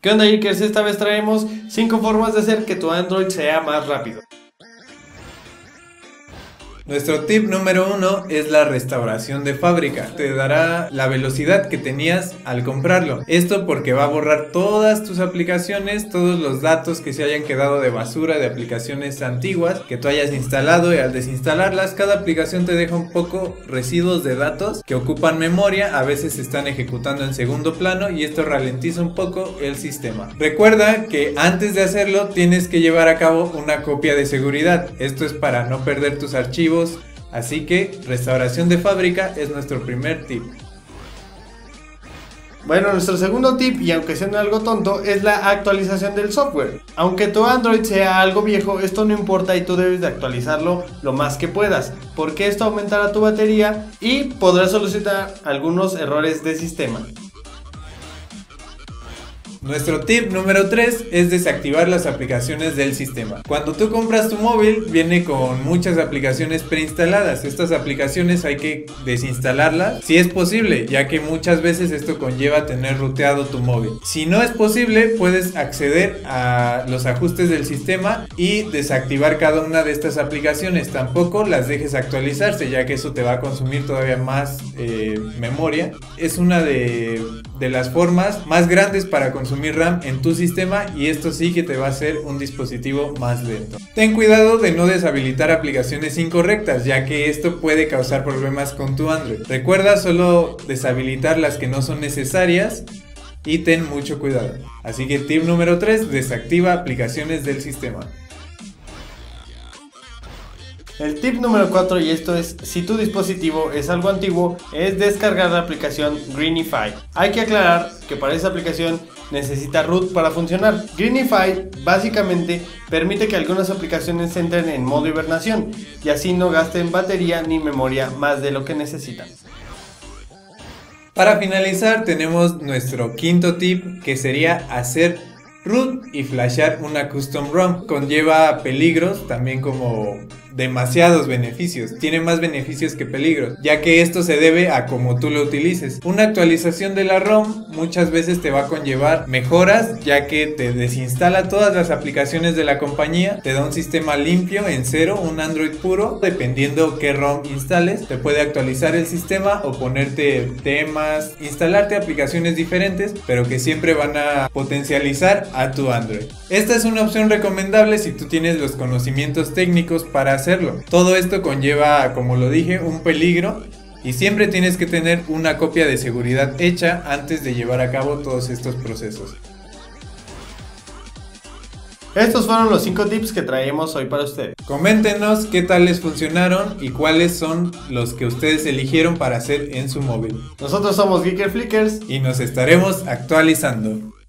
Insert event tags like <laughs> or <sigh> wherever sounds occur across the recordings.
¿Qué onda, Geekers? Esta vez traemos 5 formas de hacer que tu Android sea más rápido. Nuestro tip número uno es la restauración de fábrica. Te dará la velocidad que tenías al comprarlo. Esto porque va a borrar todas tus aplicaciones, todos los datos que se hayan quedado de basura de aplicaciones antiguas que tú hayas instalado y al desinstalarlas cada aplicación te deja un poco residuos de datos que ocupan memoria, a veces se están ejecutando en segundo plano y esto ralentiza un poco el sistema. Recuerda que antes de hacerlo tienes que llevar a cabo una copia de seguridad. Esto es para no perder tus archivos Así que restauración de fábrica es nuestro primer tip. Bueno, nuestro segundo tip, y aunque sea algo tonto, es la actualización del software. Aunque tu Android sea algo viejo, esto no importa y tú debes de actualizarlo lo más que puedas, porque esto aumentará tu batería y podrás solucionar algunos errores de sistema. Nuestro tip número 3 es desactivar las aplicaciones del sistema. Cuando tú compras tu móvil viene con muchas aplicaciones preinstaladas. Estas aplicaciones hay que desinstalarlas si es posible, ya que muchas veces esto conlleva tener ruteado tu móvil. Si no es posible, puedes acceder a los ajustes del sistema y desactivar cada una de estas aplicaciones. Tampoco las dejes actualizarse, ya que eso te va a consumir todavía más eh, memoria. Es una de, de las formas más grandes para consumir RAM en tu sistema y esto sí que te va a hacer un dispositivo más lento. Ten cuidado de no deshabilitar aplicaciones incorrectas ya que esto puede causar problemas con tu Android. Recuerda solo deshabilitar las que no son necesarias y ten mucho cuidado. Así que tip número 3, desactiva aplicaciones del sistema. El tip número 4, y esto es si tu dispositivo es algo antiguo, es descargar la aplicación Greenify. Hay que aclarar que para esa aplicación necesita root para funcionar. Greenify básicamente permite que algunas aplicaciones entren en modo hibernación y así no gasten batería ni memoria más de lo que necesitan. Para finalizar tenemos nuestro quinto tip que sería hacer root y flashar una custom ROM. Conlleva peligros también como demasiados beneficios. Tiene más beneficios que peligros, ya que esto se debe a cómo tú lo utilices. Una actualización de la ROM muchas veces te va a conllevar mejoras, ya que te desinstala todas las aplicaciones de la compañía, te da un sistema limpio en cero, un Android puro, dependiendo qué ROM instales, te puede actualizar el sistema o ponerte temas, instalarte aplicaciones diferentes, pero que siempre van a potencializar a tu Android. Esta es una opción recomendable si tú tienes los conocimientos técnicos para hacerlo. Todo esto conlleva, como lo dije, un peligro y siempre tienes que tener una copia de seguridad hecha antes de llevar a cabo todos estos procesos. Estos fueron los 5 tips que traemos hoy para ustedes. Coméntenos qué tal les funcionaron y cuáles son los que ustedes eligieron para hacer en su móvil. Nosotros somos Geeker Flickers y nos estaremos actualizando.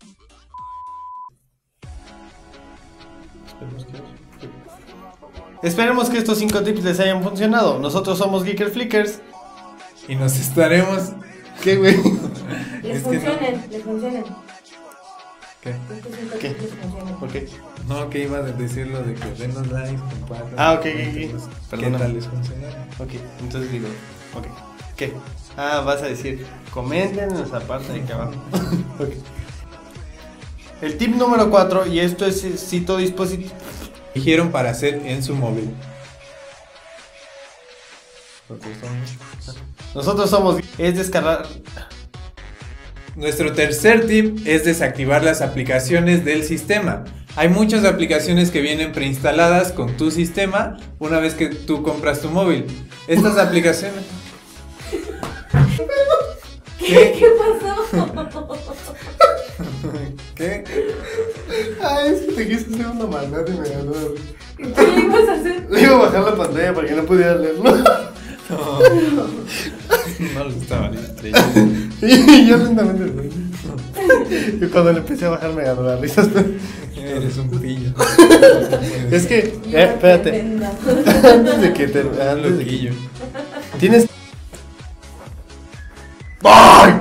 Esperemos que estos 5 tips les hayan funcionado. Nosotros somos Geeker Flickers. Y nos estaremos. ¿Qué, güey? Les funcionen, les funcionen. ¿Qué? ¿Qué? ¿Por qué? No, que iba a decir lo de que denos like, compartan. Ah, ok, ok, ok. ¿Qué Perdona. tal les funcionaron? Ok, entonces digo, ok. ¿Qué? Ah, vas a decir, comenten en esa parte de aquí abajo. <laughs> Ok. El tip número 4, y esto es cito dispositivo. Eligieron para hacer en su móvil. Nosotros somos, es descargar. Nuestro tercer tip es desactivar las aplicaciones del sistema. Hay muchas aplicaciones que vienen preinstaladas con tu sistema una vez que tú compras tu móvil. Estas aplicaciones... <laughs> ¿Qué, ¿Qué pasó? <laughs> ¿Qué? Es que te quise hacer una maldad y me ganó. ¿Qué ibas a hacer? Le iba a bajar la pantalla para que no pudiera leerlo. No, no le estaban estrellando. y <laughs> yo lentamente lo. Y cuando le empecé a bajar me ganó la risa. Eres un pillo. Es que, eh, espérate. Antes de que te. Antes de que. Tienes. ¡Ay!